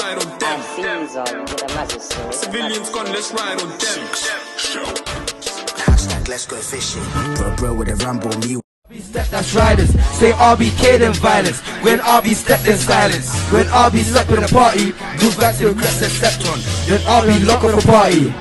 ride on them. Fiends on with a massive story. Civilians gone, let's ride on them. Hashtag let's go fishing. Bro, bro, with a Rambo, me. Step that's riders, say RBK then violence. When RB step then silence. When RB step in the party, move back to the crest and stepped on. Then RB lock up a party.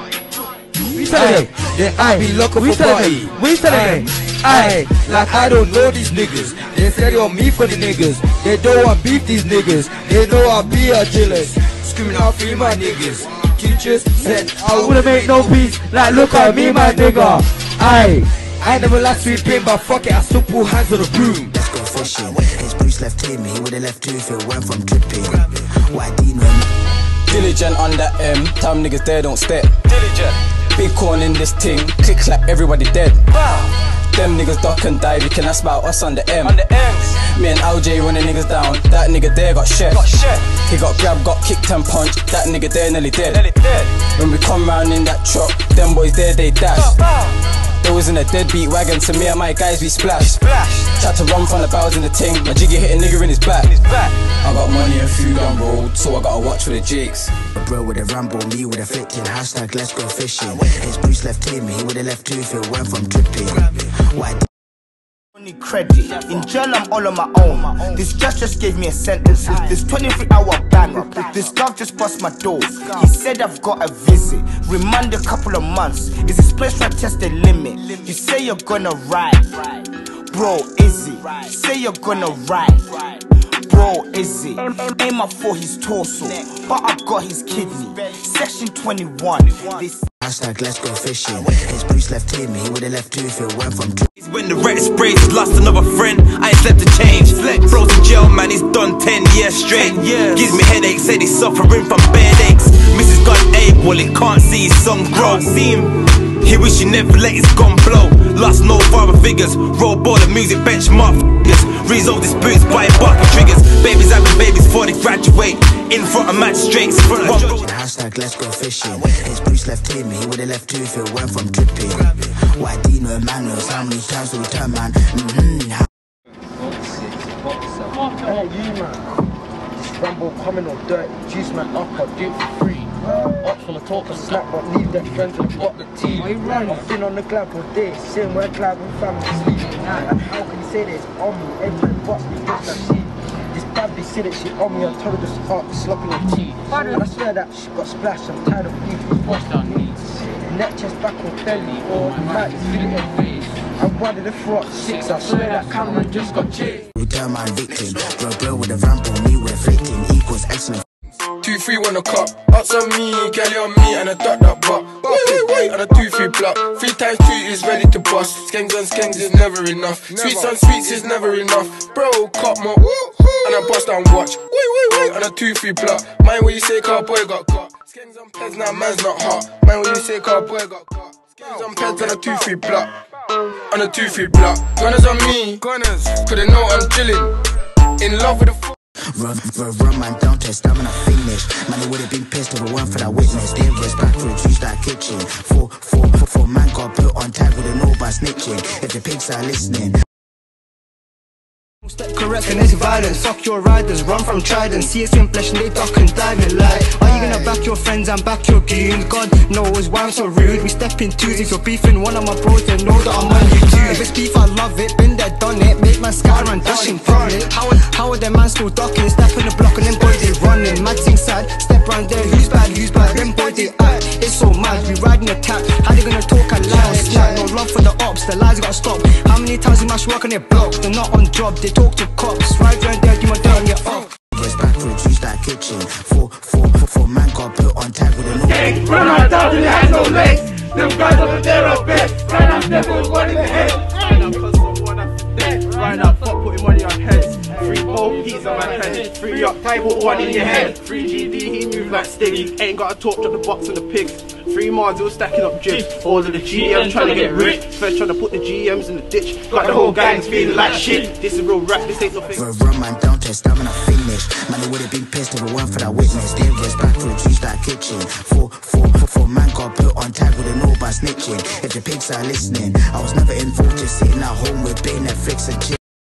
We tell them, then I be lock up a party. We tell them, I like I don't know these niggas. They say they want me for the niggas. They don't want beef these niggas. They know I be a jealous. Screaming out free my niggas. Teachers said I wouldn't make no peace. Like look at me my nigga. I I never last sweeping, but fuck it, I still pull hands on the broom. Let's go fishing. His Bruce left him, he would've left too if it weren't from tripping. Why Dino? Diligent on that M, time niggas there don't step. Diligent. Big corn in this ting, click clap, everybody dead. Them niggas duck and dive, you cannot spout us on the M. On the M's. Me and LJ running niggas down, that nigga there got shit. Got shit. He got grabbed, got kicked and punched, that nigga there nearly dead. Nearly dead. When we come round in that truck, them boys there they dash. Was in a deadbeat wagon, so me and my guys we splashed. Splash. Tried to run from the barrels in the ting, my jiggy hit a nigga in his back. his back I got money and food on road, so I gotta watch for the jakes. Bro, with a Rambo, me with a flicking. Hashtag let's go fishing. His Bruce left him, he would've left too if it went from tripping. Why Only credit. In jail, I'm all on my own. This judge just gave me a sentence. This 23 hour ban. This dog just bust my door. He said I've got a visit. Remand a couple of months. Is this place trying to test the limit? You say you're gonna ride. Bro, is it? Say you're gonna ride. Bro, is it? Aim up for his torso. But I got his kidney. Section 21. This Hashtag let's go fishing. His Bruce left him, he would've left too if it went from tripping. When the red sprays, lost another friend. I ain't slept to change. Bro's in jail, man, he's done 10 years straight. Gives me headaches, said he's suffering from bad aches. Mrs. Gun well, he can't see his son grow. See him. He wish he never let his gun blow. Lost no father figures. Roll ball of music benchmark figures. Resolve disputes by bucket triggers. Babies having babies before they graduate. In front of magistrates. Front of Hashtag let's go fishing. His Bruce left him, he would've left too if it went from tripping. Why Dino Emmanuel? How many times do we turn, man? Mm-hmm. Hey, you man. Rambo coming on dirt, juice man up, I'll do it for free. Up from the talk and snap, but leave them friends and drop the team. tea. I've been on the glad for days, same where glad with family sleep. Like, how can you say this on me? Every but me just that she. This bad bitch said that she on me, I told her just up, slopping her tea. And I swear that she got splashed, I'm tired of beef. What's down Neck, chest, back or belly, oh, or might feel it in face. I'm one of the front six, I swear that Cameron just got chased. Return my victim. Bro, bro, with a Rambo, me with a flicking equals excellent. Two, three, one a cup. Ups on me, Kelly on me, and a dot that butt. Wait, wait, wait, and a two, three block. Three times two is ready to bust. Skanks on skanks is never enough. Sweets on sweets is never enough. Bro, cop more, and a bust and watch. Wait, wait, wait, and a two, three block. Mind what you say, car boy got caught. Skanks on peds, now man's not hot. Mind what you say, car boy got caught. Skanks on peds and a two, three block. On a two, three block. Gunners on me, gunners. Couldn't know I'm chilling. In love with the. Run, run, run, man, down to stamina finish. Man, it would've been pissed if it weren't for that witness. They Dangerous backwards, use that kitchen. Four, four, four man got put on tag with a no by snitching. If the pigs are listening. Step correct and it's violence. Fuck your riders, run from Trident. See it's flesh and they duck and dive in like. Are you gonna back your friends and back your goons? God knows why I'm so rude. We step in twos if you're beefing one of my bros, then know that I'm on you too. If it's beef, I love it. Been there, done it. Make my sky run dashing from it. How how are them man still ducking? Step in the block and them boys they running. Mad thing sad. Step round there, who's bad, who's bad? Them boys they act. It's so mad. We riding a tap. How they gonna talk and lie? Snap. No love for the ops. The lies gotta stop. How many times we mash work on their block? They're not on job. They talk to cops. Right round there, do my down, get off. Dangerous backwards, use that kitchen. Four, four, four, four man got put on tag with a no Run out down to the hands no legs. Them guys over there are best. Right now, never with one in the head. Right now, fuck putting money on heads. Three old on my head. Three up, table put one in your head. Three GD, he move like stick. Ain't got a torch on the box and the pigs. Three Mars, all stacking up jibs. All of the GMs trying to get rich. First trying to put the GMs in the ditch. Got the whole gangs feeling like shit. This is real rap, this ain't nothing. Run, run, man, down to stamina finish. Man, it would've been pissed if it weren't for that witness. Dangerous backwards, use that kitchen. Four, four, four, four man got put on tag with a no by snitching. If the pigs are listening, I was never involved, just sitting at home with Bay Netflix and chill.